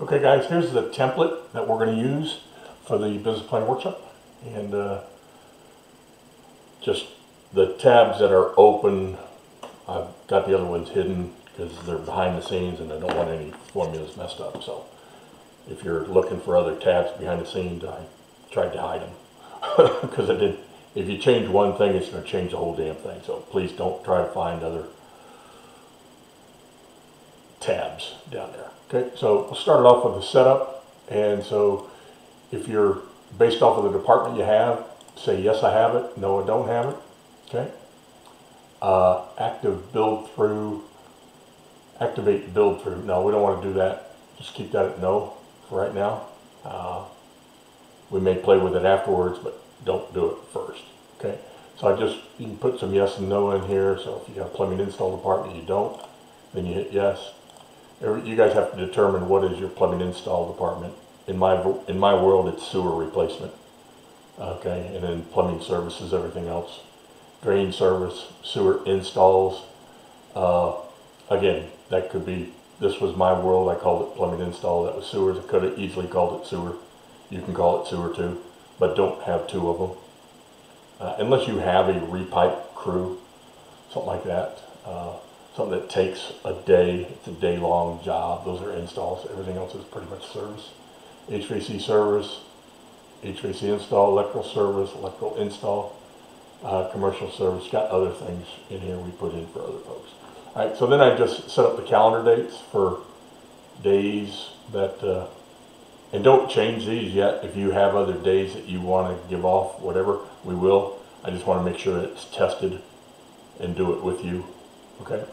Okay, guys, here's the template that we're going to use for the business plan workshop. And uh, just the tabs that are open, I've got the other ones hidden because they're behind the scenes and I don't want any formulas messed up. So if you're looking for other tabs behind the scenes, I tried to hide them because I did. If you change one thing, it's going to change the whole damn thing. So please don't try to find other tabs down there. Okay, so we'll start it off with the setup. And so if you're based off of the department you have, say yes, I have it, no, I don't have it. Okay. Uh, active build through, activate build through. No, we don't want to do that. Just keep that at no for right now. Uh, we may play with it afterwards, but don't do it first. Okay. So I just, you can put some yes and no in here. So if you got a plumbing install department, you don't, then you hit yes. You guys have to determine what is your plumbing install department. In my, in my world, it's sewer replacement. Okay, and then plumbing services, everything else. Drain service, sewer installs. Uh, again, that could be, this was my world, I called it plumbing install, that was sewers, I could have easily called it sewer. You can call it sewer too, but don't have two of them. Uh, unless you have a repipe crew, something like that. Uh, something that takes a day, it's a day long job, those are installs, everything else is pretty much service. HVAC service, HVAC install, electrical service, electrical install, uh, commercial service, got other things in here we put in for other folks. All right, so then I just set up the calendar dates for days that, uh, and don't change these yet. If you have other days that you want to give off, whatever, we will. I just want to make sure that it's tested and do it with you. Okay?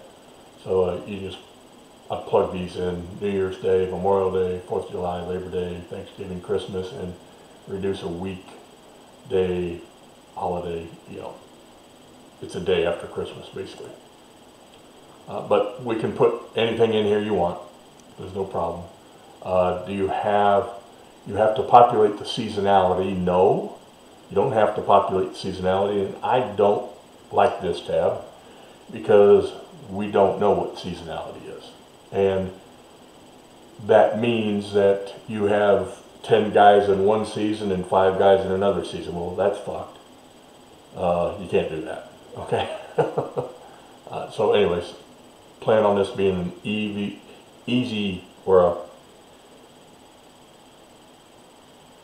So uh, you just I plug these in New Year's Day, Memorial Day, Fourth of July, Labor Day, Thanksgiving, Christmas, and reduce a week day holiday. You know, it's a day after Christmas basically. Uh, but we can put anything in here you want. There's no problem. Uh, do you have you have to populate the seasonality? No, you don't have to populate seasonality, and I don't like this tab because we don't know what seasonality is. And that means that you have 10 guys in one season and five guys in another season. Well, that's fucked. Uh, you can't do that. Okay? uh, so, anyways, plan on this being an easy, easy or a.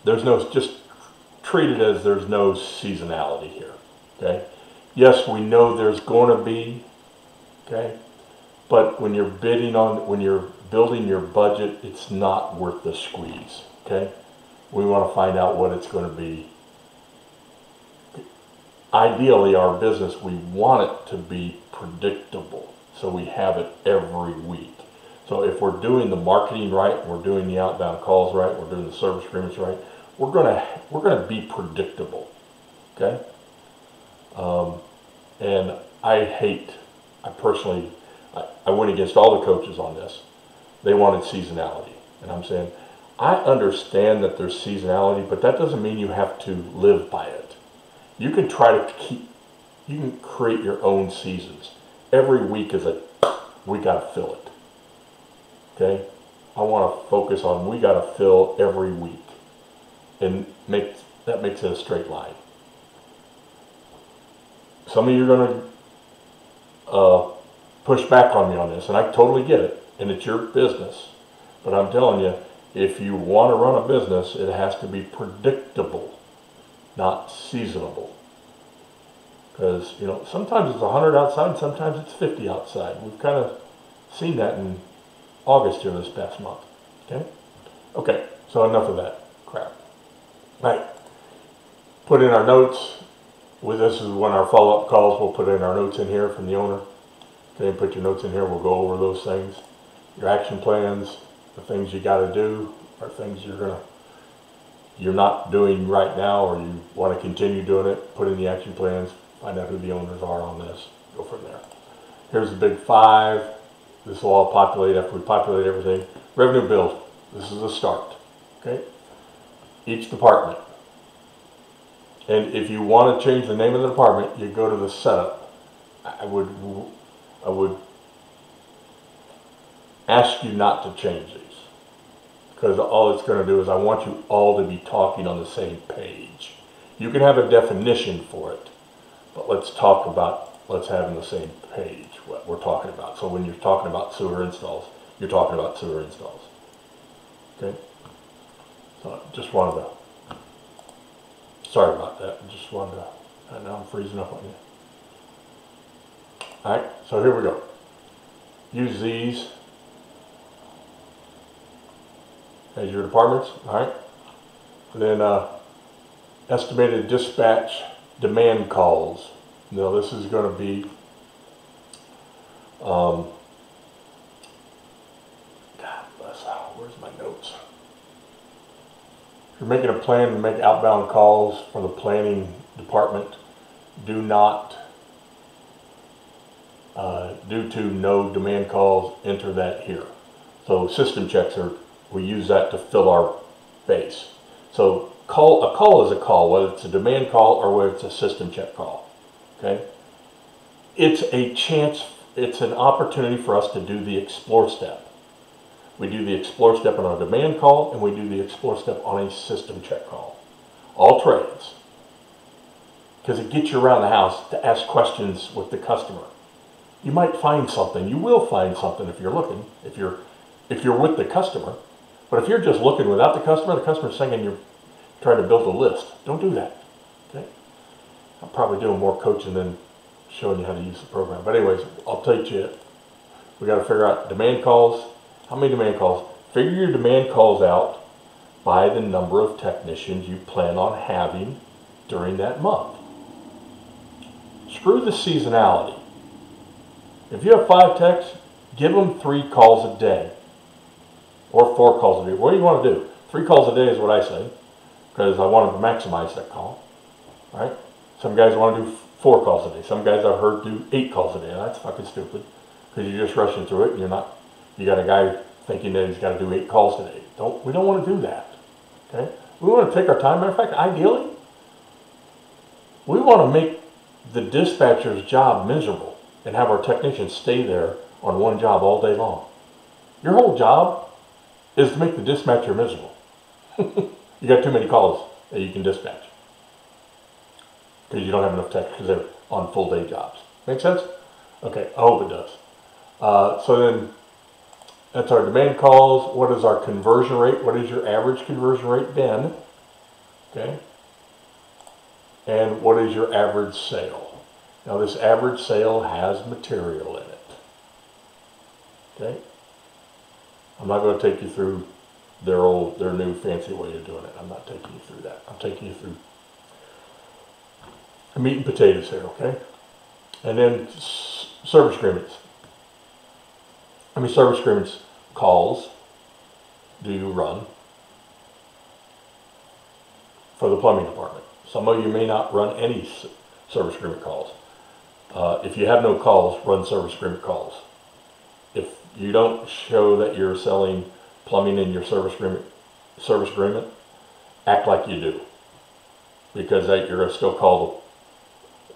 There's no, just treat it as there's no seasonality here. Okay? Yes, we know there's going to be Okay? But when you're bidding on, when you're building your budget, it's not worth the squeeze. Okay? We want to find out what it's going to be. Ideally, our business, we want it to be predictable. So we have it every week. So if we're doing the marketing right, we're doing the outbound calls right, we're doing the service agreements right, we're gonna we're gonna be predictable. Okay? Um, and I hate I personally, I, I went against all the coaches on this. They wanted seasonality. And I'm saying, I understand that there's seasonality, but that doesn't mean you have to live by it. You can try to keep, you can create your own seasons. Every week is a, we got to fill it. Okay? I want to focus on we got to fill every week. And make that makes it a straight line. Some of you are going to uh, push back on me on this, and I totally get it, and it's your business. But I'm telling you, if you want to run a business, it has to be predictable, not seasonable. Because, you know, sometimes it's 100 outside, sometimes it's 50 outside. We've kind of seen that in August here this past month. Okay? Okay, so enough of that crap. All right. Put in our notes, with this is when our follow-up calls, we'll put in our notes in here from the owner. Okay, put your notes in here, we'll go over those things. Your action plans, the things you gotta do, are things you're gonna, you're not doing right now, or you wanna continue doing it, put in the action plans, find out who the owners are on this, go from there. Here's the big five. This will all populate after we populate everything. Revenue build, this is a start, okay? Each department, and if you want to change the name of the department, you go to the setup. I would, I would ask you not to change these. Because all it's gonna do is I want you all to be talking on the same page. You can have a definition for it, but let's talk about, let's have in the same page what we're talking about. So when you're talking about sewer installs, you're talking about sewer installs. Okay? So I just wanted to, sorry about that, I just wanted to, I know I'm freezing up on you. Alright, so here we go. Use these as your departments, alright? Then, uh, estimated dispatch demand calls. Now, this is gonna be, um, God bless, where's my notes? If you're making a plan to make outbound calls for the planning department, do not, uh, due to no demand calls, enter that here. So system checks are, we use that to fill our base. So call, a call is a call, whether it's a demand call or whether it's a system check call, okay? It's a chance, it's an opportunity for us to do the explore step. We do the explore step on a demand call and we do the explore step on a system check call. All trades. Because it gets you around the house to ask questions with the customer. You might find something, you will find something if you're looking, if you're, if you're with the customer. But if you're just looking without the customer, the customer's saying you're trying to build a list. Don't do that. Okay? I'm probably doing more coaching than showing you how to use the program. But anyways, I'll teach you. We got to figure out demand calls. How many demand calls? Figure your demand calls out by the number of technicians you plan on having during that month. Screw the seasonality. If you have five techs, give them three calls a day or four calls a day. What do you want to do? Three calls a day is what I say because I want to maximize that call. Right? Some guys want to do four calls a day. Some guys I've heard do eight calls a day. That's fucking stupid because you're just rushing through it and you're not. You got a guy thinking that he's got to do eight calls today. Don't we don't want to do that. Okay? We want to take our time. Matter of fact, ideally, we want to make the dispatcher's job miserable and have our technicians stay there on one job all day long. Your whole job is to make the dispatcher miserable. you got too many calls that you can dispatch because you don't have enough techs because they're on full day jobs. Make sense? Okay, I hope it does. Uh, so then that's our demand calls. What is our conversion rate? What is your average conversion rate been? Okay. And what is your average sale? Now this average sale has material in it. Okay. I'm not going to take you through their old, their new fancy way of doing it. I'm not taking you through that. I'm taking you through meat and potatoes here, okay? And then service agreements. How many service agreements calls do you run for the plumbing department? Some of you may not run any service agreement calls. Uh, if you have no calls, run service agreement calls. If you don't show that you're selling plumbing in your service agreement, service agreement, act like you do. Because that you're still call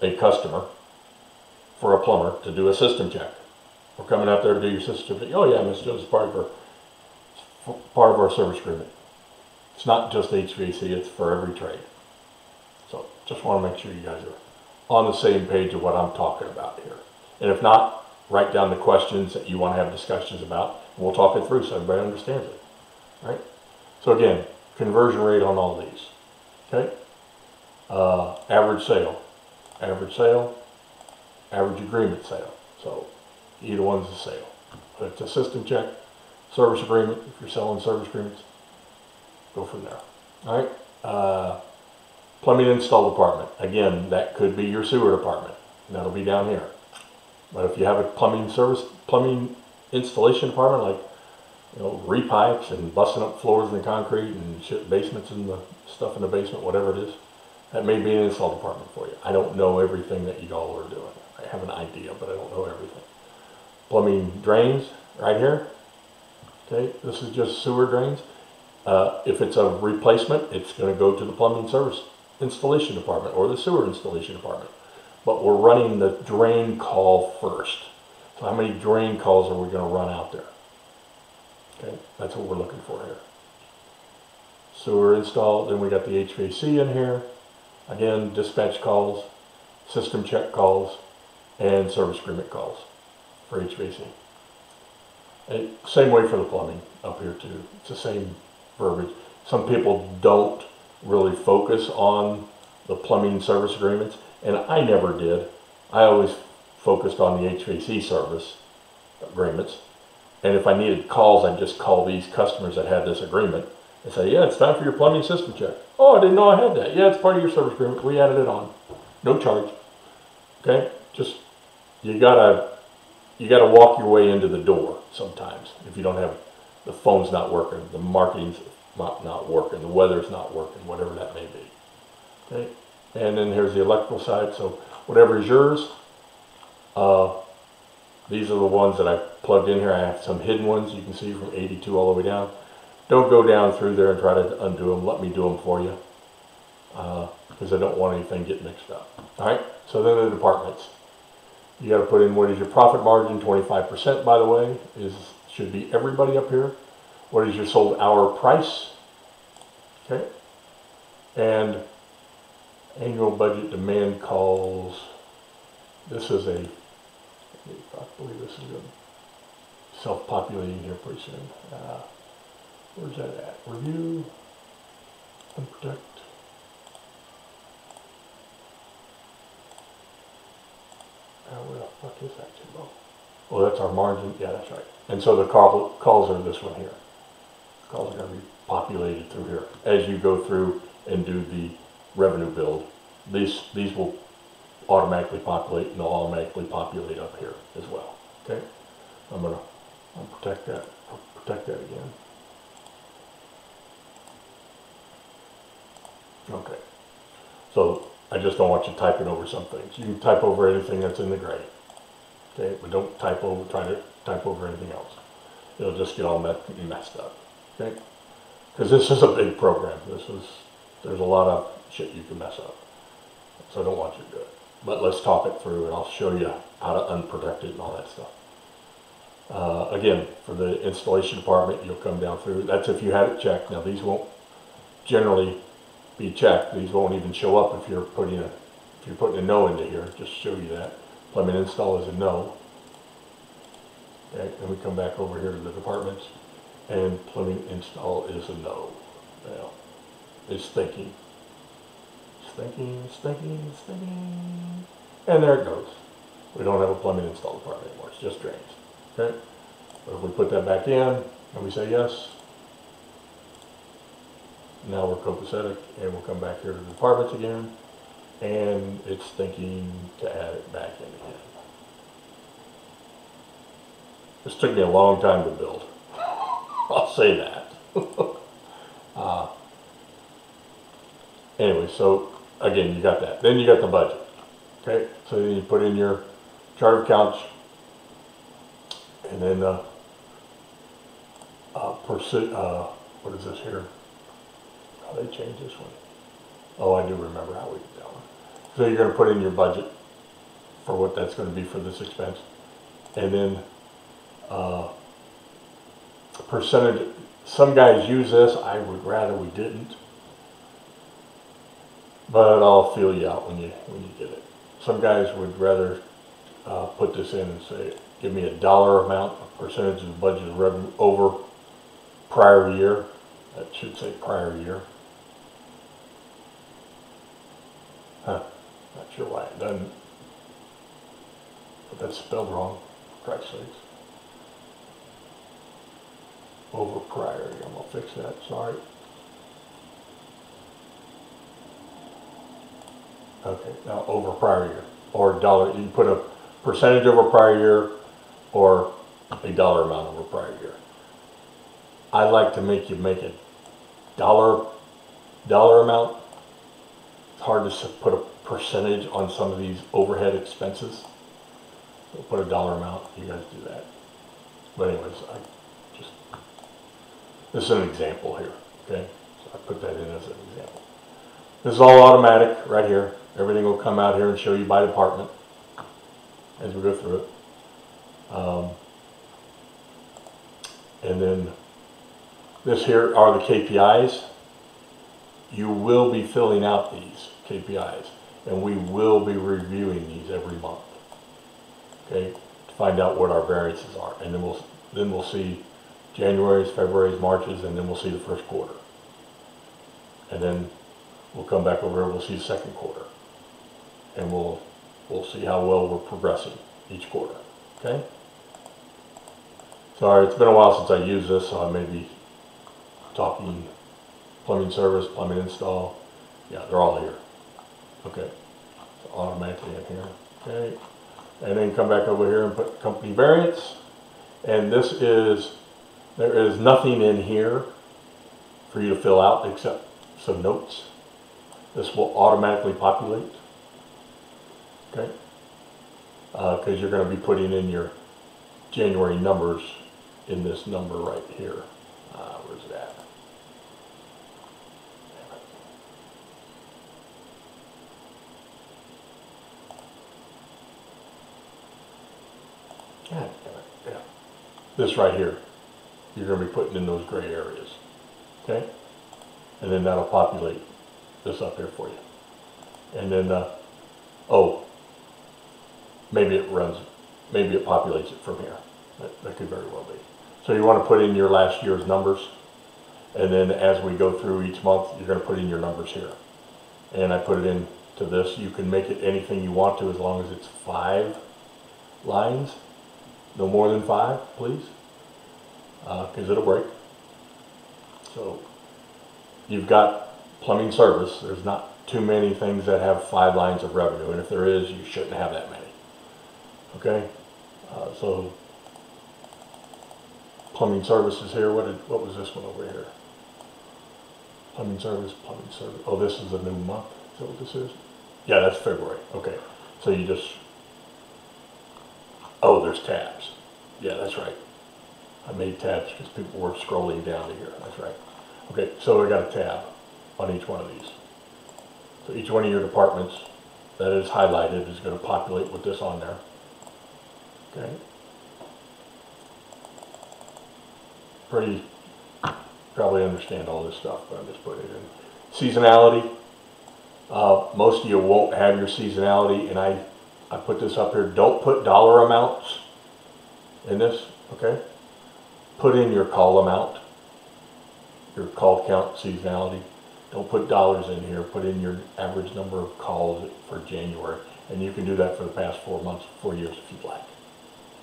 a customer for a plumber to do a system check. We're coming out there to do your check. Oh yeah, Miss Jones, part of our, part of our service agreement. It's not just HVAC, it's for every trade. So just want to make sure you guys are on the same page of what I'm talking about here. And if not, write down the questions that you want to have discussions about, and we'll talk it through so everybody understands it. Right? So again, conversion rate on all these. Okay? Uh, average sale. Average sale, average agreement sale. So either one's a sale. But it's a system check, service agreement, if you're selling service agreements, go from there. All right? Uh, plumbing install department. Again, that could be your sewer department. That'll be down here. But if you have a plumbing service, plumbing installation department, like, you know, repipes and busting up floors in the concrete and shit, basements and the stuff in the basement, whatever it is, that may be an install department for you. I don't know everything that you all are doing. I have an idea, but I don't know everything. Plumbing drains, right here. Okay, this is just sewer drains. Uh, if it's a replacement, it's gonna go to the plumbing service installation department or the sewer installation department. But we're running the drain call first. So how many drain calls are we gonna run out there? Okay, that's what we're looking for here. sewer install, then we got the HVAC in here. Again, dispatch calls, system check calls, and service agreement calls for HVAC. Same way for the plumbing up here too. It's the same verbiage. Some people don't really focus on the plumbing service agreements, and I never did. I always focused on the HVAC service agreements. And if I needed calls, I'd just call these customers that had this agreement and say, yeah, it's time for your plumbing system check. Oh, I didn't know I had that. Yeah, it's part of your service agreement. We added it on. No charge. Okay? Just, you gotta, you gotta walk your way into the door sometimes. If you don't have, the phone's not working, the marketing's not, not working, the weather's not working, whatever that may be. Okay? And then here's the electrical side. So whatever is yours, uh, these are the ones that I plugged in here. I have some hidden ones you can see from 82 all the way down. Don't go down through there and try to undo them. Let me do them for you. Because I don't want anything get mixed up. All right, so then the departments. You got to put in what is your profit margin, 25% by the way, is should be everybody up here. What is your sold hour price? Okay. And annual budget demand calls. This is a I believe this is a self-populating here pretty soon. Uh, where's that at? Review, unprotect. Uh, where the fuck is that, Jimbo? Oh, that's our margin. Yeah, that's right. And so the call, calls are this one here. Calls are going to be populated through here as you go through and do the revenue build. These these will automatically populate and they'll automatically populate up here as well. Okay? I'm gonna protect that. Protect that again. Okay. So I just don't want you typing over some things. You can type over anything that's in the gray. Okay, but don't type over try to type over anything else. It'll just get all messed, up. Okay? Because this is a big program. This is there's a lot of shit you can mess up. So I don't want you to do it. But let's talk it through and I'll show you how to unprotect it and all that stuff. Uh, again, for the installation department, you'll come down through. That's if you had it checked. Now these won't generally be checked. These won't even show up if you're putting a if you're putting a no into here. Just show you that. Plumbing install is a no. Okay, then we come back over here to the departments, and plumbing install is a no. Well, it's thinking. It's thinking, it's thinking, it's thinking. And there it goes. We don't have a plumbing install department anymore. It's just drains. Okay? But if we put that back in and we say yes, now we're copacetic and we'll come back here to the departments again and it's thinking to add it back in again. This took me a long time to build. I'll say that. uh, anyway, so again, you got that. Then you got the budget. Okay, so you put in your chart of accounts, and then uh, uh, uh, what is this here? They changed this one. Oh, I do remember how we did that one. So you're going to put in your budget for what that's going to be for this expense, and then uh, percentage. Some guys use this. I would rather we didn't, but I'll feel you out when you when you get it. Some guys would rather uh, put this in and say, give me a dollar amount, a percentage of the budget of revenue over prior year. That should say prior year. Huh. Not sure why it doesn't. But that's spelled wrong, for Christ's sakes. Over prior year. I'm gonna fix that, sorry. Okay, now over prior year, or dollar, you put a percentage over prior year, or a dollar amount over prior year. I like to make you make a dollar, dollar amount. Hard to put a percentage on some of these overhead expenses. So put a dollar amount, you guys do that. But anyways, I just, this is an example here, okay? So I put that in as an example. This is all automatic right here. Everything will come out here and show you by department as we go through it. Um, and then this here are the KPIs. You will be filling out these KPIs, and we will be reviewing these every month. Okay, to find out what our variances are, and then we'll, then we'll see January's, February's, March's, and then we'll see the first quarter. And then we'll come back over and we'll see the second quarter. And we'll, we'll see how well we're progressing each quarter, okay? Sorry, it's been a while since I used this, so I may be talking plumbing service, plumbing install. Yeah, they're all here. Okay, so automatically in here, okay? And then come back over here and put company variance. And this is, there is nothing in here for you to fill out except some notes. This will automatically populate. Okay? Because you're going to be putting in your January numbers in this number right here. Uh, where's it at? God damn it, yeah. This right here, you're gonna be putting in those gray areas, okay? And then that'll populate this up here for you. And then, uh, oh, maybe it runs, maybe it populates it from here. That, that could very well be. So you wanna put in your last year's numbers, and then as we go through each month, you're gonna put in your numbers here. And I put it in to this, you can make it anything you want to as long as it's five lines. No more than five, please, because it'll break. So you've got plumbing service, there's not too many things that have five lines of revenue, and if there is, you shouldn't have that many. Okay, uh, so plumbing services here, what did, what was this one over here? Plumbing service, plumbing service, oh, this is a new month, is that what this is? Yeah, that's February, okay, so you just, oh, there's tabs, yeah, that's right. I made tabs because people were scrolling down to here, that's right. Okay, so we got a tab on each one of these. So each one of your departments that is highlighted is gonna populate with this on there. Okay? Pretty, probably understand all this stuff, but I'm just putting it in. Seasonality, uh, most of you won't have your seasonality, and I, I put this up here, don't put dollar amounts in this, okay? Put in your call amount, your call count seasonality. Don't put dollars in here, put in your average number of calls for January. And you can do that for the past four months, four years if you'd like.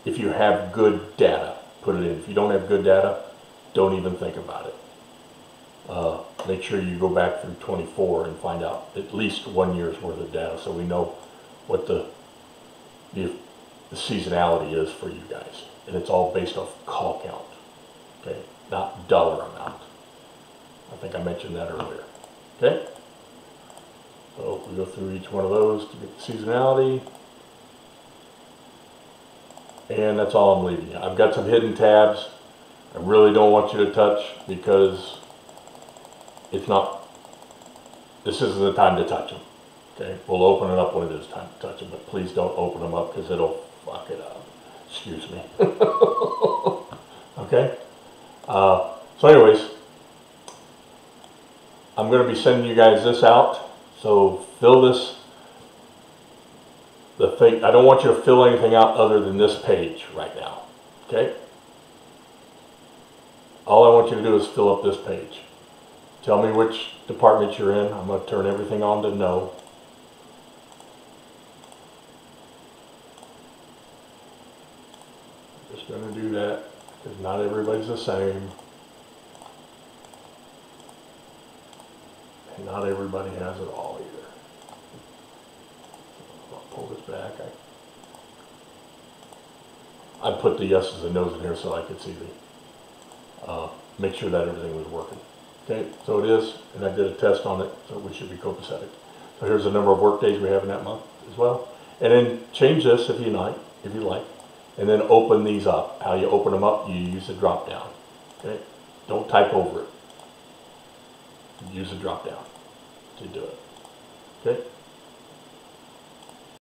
If you have good data, put it in. If you don't have good data, don't even think about it. Uh, make sure you go back through 24 and find out at least one year's worth of data so we know what the, the, the seasonality is for you guys. And it's all based off call count, okay? Not dollar amount. I think I mentioned that earlier. Okay? So we go through each one of those to get the seasonality. And that's all I'm leaving you. I've got some hidden tabs I really don't want you to touch because it's not, this isn't the time to touch them. Okay? We'll open it up when it is time to touch them, but please don't open them up because it'll fuck it up. Excuse me. okay? Uh, so anyways, I'm going to be sending you guys this out. So fill this, the thing, I don't want you to fill anything out other than this page right now. Okay? All I want you to do is fill up this page. Tell me which department you're in. I'm going to turn everything on to no. Going to do that because not everybody's the same. And not everybody has it all either. I'll pull this back. I, I put the yeses and nos in here so I could see the, uh, make sure that everything was working. Okay, so it is, and I did a test on it, so we should be copacetic. So here's the number of work days we have in that month as well. And then change this if you like, if you like, and then open these up. How you open them up, you use the drop down. Okay, don't type over it. Use the drop down to do it. Okay.